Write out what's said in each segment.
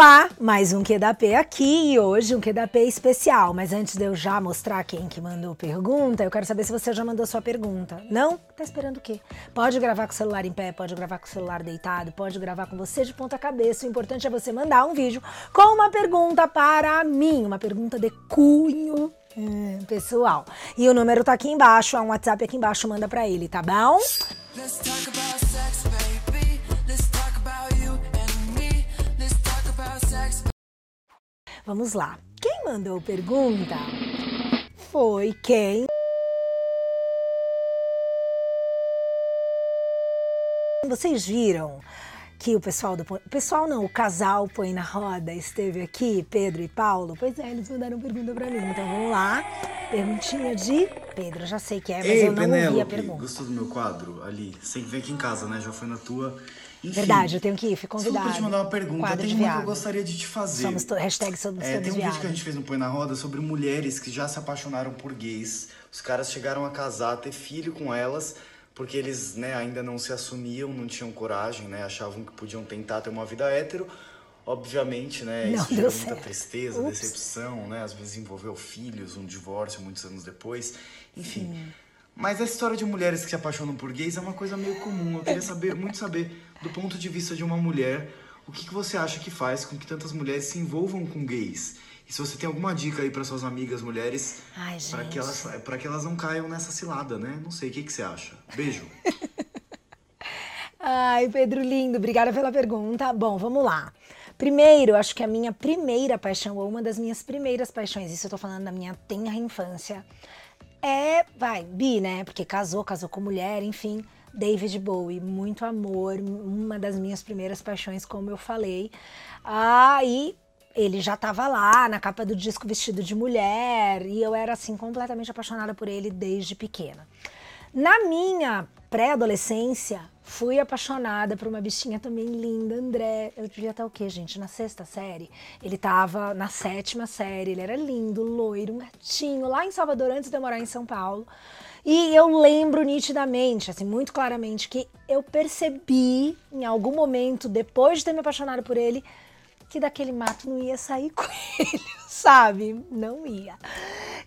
lá, mais um QDAP aqui e hoje um QDAP especial. Mas antes de eu já mostrar quem que mandou pergunta, eu quero saber se você já mandou sua pergunta. Não? Tá esperando o quê? Pode gravar com o celular em pé, pode gravar com o celular deitado, pode gravar com você de ponta cabeça. O importante é você mandar um vídeo com uma pergunta para mim, uma pergunta de cunho hum, pessoal. E o número tá aqui embaixo, há um WhatsApp aqui embaixo, manda para ele, tá bom? Let's talk Vamos lá. Quem mandou pergunta foi quem? Vocês viram que o pessoal do. O pessoal não, o casal Põe na Roda esteve aqui, Pedro e Paulo? Pois é, eles mandaram pergunta pra mim. Então vamos lá. Perguntinha de Pedro, já sei que é, mas Ei, eu não Penélope, ouvi a pergunta. Gostou do meu quadro ali? Você vem aqui em casa, né? Já foi na tua. Enfim, Verdade, eu tenho que ir, fui Desculpa convidada. te mandar uma pergunta. Tem uma que eu gostaria de te fazer. Somos to... Hashtag somos É, tem um vídeo que a gente fez no Põe na Roda sobre mulheres que já se apaixonaram por gays. Os caras chegaram a casar, ter filho com elas, porque eles né, ainda não se assumiam, não tinham coragem, né? Achavam que podiam tentar ter uma vida hétero. Obviamente, né? Não isso gera muita tristeza, Ups. decepção, né? Às vezes envolveu filhos, um divórcio muitos anos depois. Enfim. Mas essa história de mulheres que se apaixonam por gays é uma coisa meio comum. Eu queria saber, muito saber, do ponto de vista de uma mulher, o que, que você acha que faz com que tantas mulheres se envolvam com gays? E se você tem alguma dica aí para suas amigas mulheres, para que elas que elas não caiam nessa cilada, né? Não sei, o que, que você acha? Beijo. Ai, Pedro lindo, obrigada pela pergunta. Bom, vamos lá. Primeiro, acho que a minha primeira paixão, ou uma das minhas primeiras paixões, isso eu tô falando da minha tenra infância, é, vai, bi, né? Porque casou, casou com mulher, enfim. David Bowie, muito amor, uma das minhas primeiras paixões, como eu falei. Ah, e ele já tava lá na capa do disco vestido de mulher, e eu era assim completamente apaixonada por ele desde pequena. Na minha pré-adolescência, fui apaixonada por uma bichinha também linda, André. Eu devia estar o quê, gente? Na sexta série. Ele tava na sétima série, ele era lindo, loiro, um gatinho, lá em Salvador, antes de eu morar em São Paulo. E eu lembro nitidamente, assim, muito claramente, que eu percebi em algum momento, depois de ter me apaixonado por ele, que daquele mato não ia sair coelho, sabe? Não ia.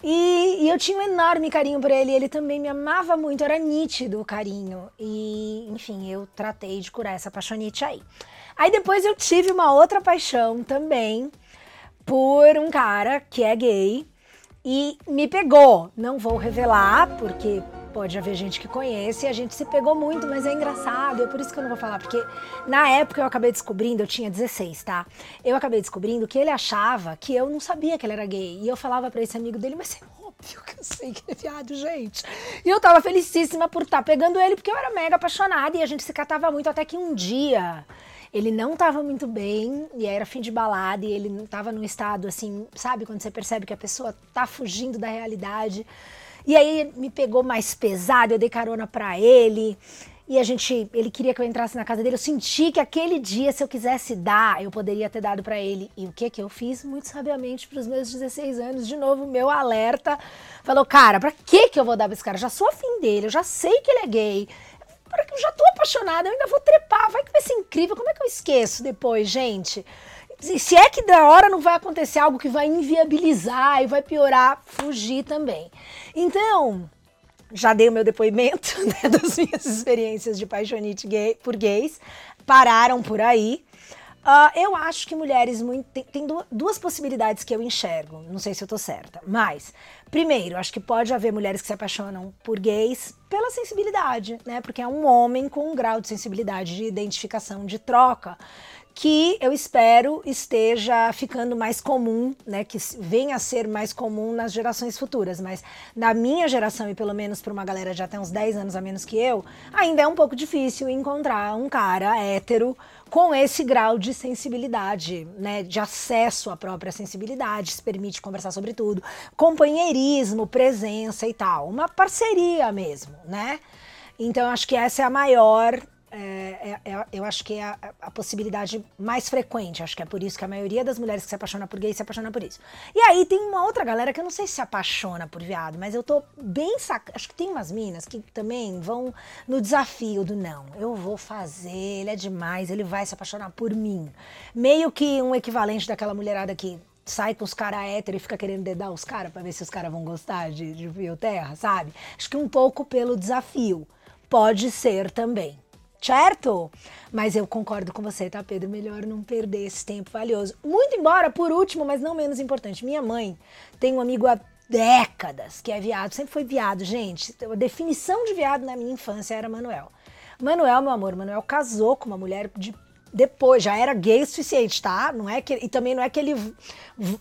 E, e eu tinha um enorme carinho por ele, ele também me amava muito, era nítido o carinho. E, enfim, eu tratei de curar essa paixonite aí. Aí depois eu tive uma outra paixão também por um cara que é gay e me pegou. Não vou revelar, porque pode haver gente que conhece e a gente se pegou muito, mas é engraçado, é por isso que eu não vou falar, porque na época eu acabei descobrindo, eu tinha 16, tá? Eu acabei descobrindo que ele achava que eu não sabia que ele era gay. E eu falava pra esse amigo dele, mas é óbvio que eu sei que é viado, gente. E eu tava felicíssima por estar pegando ele, porque eu era mega apaixonada e a gente se catava muito, até que um dia ele não tava muito bem e era fim de balada e ele não tava num estado assim, sabe, quando você percebe que a pessoa tá fugindo da realidade. E aí me pegou mais pesado, eu dei carona pra ele. E a gente, ele queria que eu entrasse na casa dele. Eu senti que aquele dia, se eu quisesse dar, eu poderia ter dado pra ele. E o que que eu fiz? Muito sabiamente, pros meus 16 anos, de novo, meu alerta. Falou, cara, pra que que eu vou dar pra esse cara? Eu já sou afim dele, eu já sei que ele é gay. Para eu já tô apaixonada, eu ainda vou trepar. Vai que vai ser incrível. Como é que eu esqueço depois, gente? Se é que da hora não vai acontecer algo que vai inviabilizar e vai piorar, fugir também. Então, já dei o meu depoimento né, das minhas experiências de paixonite gay, por gays. Pararam por aí. Ah, eu acho que mulheres muito. Tem, tem du- duas possibilidades que eu enxergo. Não sei se eu tô certa. Mas, primeiro, acho que pode haver mulheres que se apaixonam por gays pela sensibilidade, né? Porque é um homem com um grau de sensibilidade, de identificação, de troca, que eu espero esteja ficando mais comum, né? Que venha a ser mais comum nas gerações futuras. Mas na minha geração, e pelo menos para uma galera de até uns 10 anos a menos que eu, ainda é um pouco difícil encontrar um cara hétero com esse grau de sensibilidade, né, de acesso à própria sensibilidade, se permite conversar sobre tudo, companheirismo, presença e tal, uma parceria mesmo, né? Então acho que essa é a maior é, é, eu acho que é a, a, possibilidade mais frequente. Acho que é por isso que a maioria das mulheres que se apaixona por gay se apaixona por isso. E aí tem uma outra galera que eu não sei se se apaixona por viado, mas eu tô bem sac... Acho que tem umas minas que também vão no desafio do não. Eu vou fazer, ele é demais, ele vai se apaixonar por mim. Meio que um equivalente daquela mulherada que sai com os caras héteros e fica querendo dedar os caras pra ver se os caras vão gostar de, de Bioterra, sabe? Acho que um pouco pelo desafio. Pode ser também certo? Mas eu concordo com você, tá, Pedro? Melhor não perder esse tempo valioso. Muito embora, por último, mas não menos importante, minha mãe tem um amigo há décadas que é viado, sempre foi viado, gente. A definição de viado na minha infância era Manuel. Manuel, meu amor, Manuel casou com uma mulher de depois, já era gay o suficiente, tá? Não é que, e também não é que ele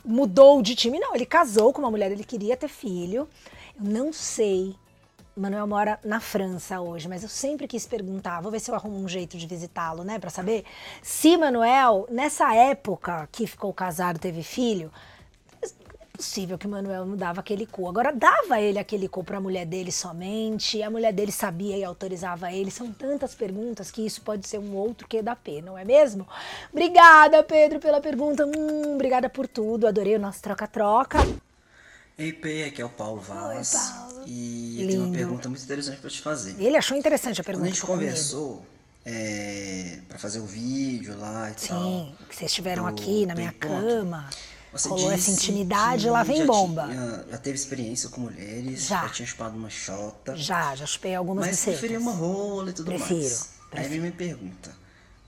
mudou de time, não. Ele casou com uma mulher, ele queria ter filho. Eu não sei Manuel mora na França hoje, mas eu sempre quis perguntar, vou ver se eu arrumo um jeito de visitá-lo, né, para saber se Manuel, nessa época que ficou casado, teve filho, é possível que Manuel não dava aquele cu. Agora dava ele aquele cu para a mulher dele somente, a mulher dele sabia e autorizava ele. São tantas perguntas que isso pode ser um outro que da P, não é mesmo? Obrigada, Pedro, pela pergunta. Hum, obrigada por tudo. Adorei o nosso troca-troca. Ei, P, aqui é o Paulo Vaz. Oi, Paulo. E eu tenho uma pergunta muito interessante para te fazer. Ele achou interessante a pergunta. Quando a gente conversou é, para fazer o vídeo lá e Sim, tal. Sim, que vocês estiveram aqui na minha ponto, cama. Você rolou essa intimidade, que lá vem já bomba. Tinha, já teve experiência com mulheres, Já. já tinha chupado uma chota. Já, já chupei algumas Mas receitas. preferia uma rola e tudo Prefiro, mais. Aí prefiro. vem minha pergunta.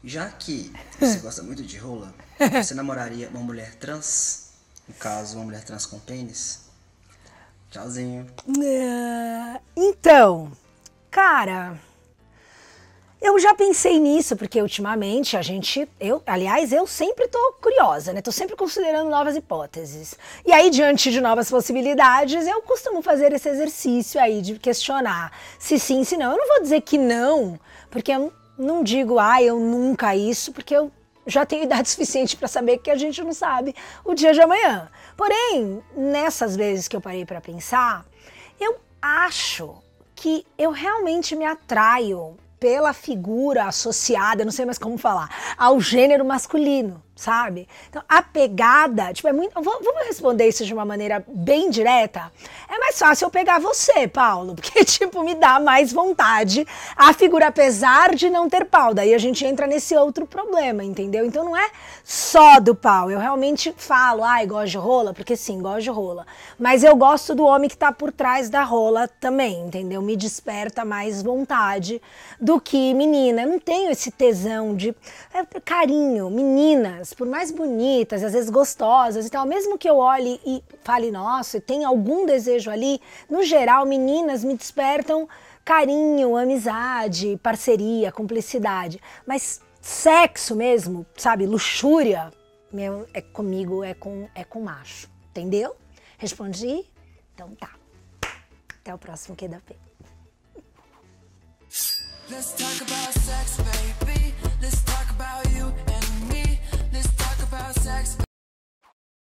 Já que você gosta muito de rola, você namoraria uma mulher trans? No caso, uma mulher trans com pênis? Tchauzinho. Ah, Então, cara, eu já pensei nisso, porque ultimamente a gente, eu, aliás, eu sempre tô curiosa, né? Tô sempre considerando novas hipóteses. E aí, diante de novas possibilidades, eu costumo fazer esse exercício aí de questionar se sim, se não. Eu não vou dizer que não, porque eu não digo, ah, eu nunca isso, porque eu já tenho idade suficiente para saber que a gente não sabe o dia de amanhã. Porém, nessas vezes que eu parei para pensar, eu acho que eu realmente me atraio pela figura associada, não sei mais como falar, ao gênero masculino, sabe? Então, a pegada, tipo, é muito. Vamos responder isso de uma maneira bem direta? É mais fácil eu pegar você, Paulo, porque, tipo, me dá mais vontade a figura, apesar de não ter pau. Daí a gente entra nesse outro problema, entendeu? Então não é só do pau. Eu realmente falo, ai, gosto de rola, porque sim, gosto de rola. Mas eu gosto do homem que tá por trás da rola também, entendeu? Me desperta mais vontade do que menina. Eu não tenho esse tesão de é, carinho. Por mais bonitas, às vezes gostosas e tal, mesmo que eu olhe e fale, nossa, tem algum desejo ali, no geral, meninas me despertam carinho, amizade, parceria, cumplicidade. Mas sexo mesmo, sabe, luxúria, meu, é comigo, é com, é com macho. Entendeu? Respondi? Então tá. Até o próximo QDP. Let's